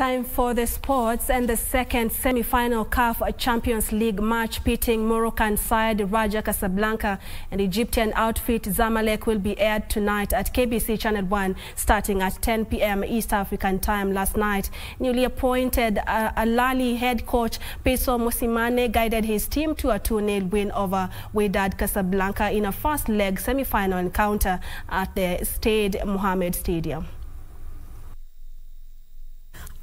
Time for the sports and the second semi-final CAF Champions League match pitting Moroccan side Raja Casablanca and Egyptian outfit Zamalek will be aired tonight at KBC Channel 1 starting at 10 p.m. East African time last night. Newly appointed uh, Al Ahly head coach Pitso Mosimane guided his team to a 2-0 win over Wydad Casablanca in a first leg semi-final encounter at the Stade Mohamed Stadium.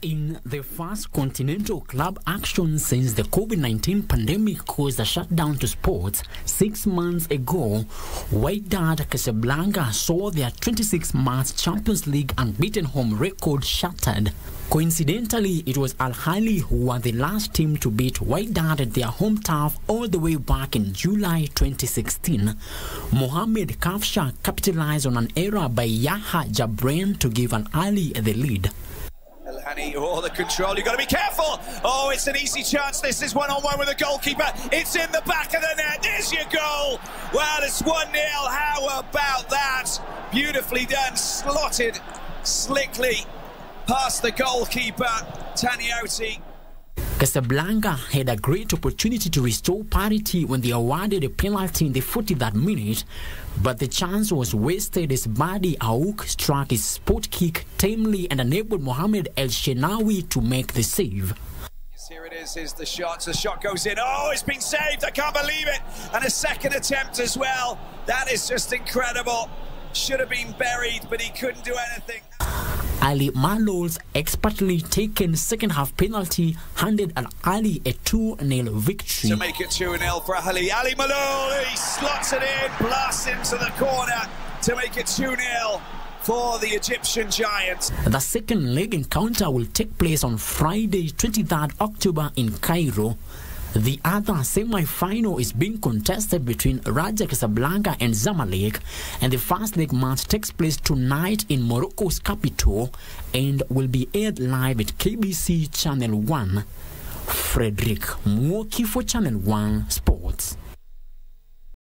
In the first continental club action since the COVID-19 pandemic caused a shutdown to sports six months ago, Wydad Casablanca saw their 26-match Champions League unbeaten home record shattered. Coincidentally, it was Al Ahly who were the last team to beat Wydad at their home turf all the way back in July 2016. Mohamed Afsha capitalized on an error by Yahya Jabrane to give Al Ahly the lead. Elhani, oh, the control. You've got to be careful. Oh, it's an easy chance. This is one on one with the goalkeeper. It's in the back of the net. There's your goal. Well, it's 1 0. How about that? Beautifully done. Slotted slickly past the goalkeeper, Tagnaouti. Casablanca had a great opportunity to restore parity when they awarded a penalty in the 43rd minute, but the chance was wasted as Badie Aouk struck his spot kick tamely and enabled Mohamed El Shenawi to make the save. Here it is, is the shot. The shot goes in. Oh, it's been saved. I can't believe it. And a second attempt as well. That is just incredible. Should have been buried, but he couldn't do anything. Ali Maaloul's expertly taken second half penalty handed Al Ahly a 2 0 victory. To make it 2 0 for Ali. Ali Maaloul, he slots it in, blasts into the corner to make it 2 0 for the Egyptian Giants. The second leg encounter will take place on Friday, 23rd October in Cairo. The other semi-final is being contested between Raja Casablanca and Zamalek, and the first leg match takes place tonight in Morocco's capital and will be aired live at KBC Channel 1. Frederick Mwoki for Channel 1 Sports.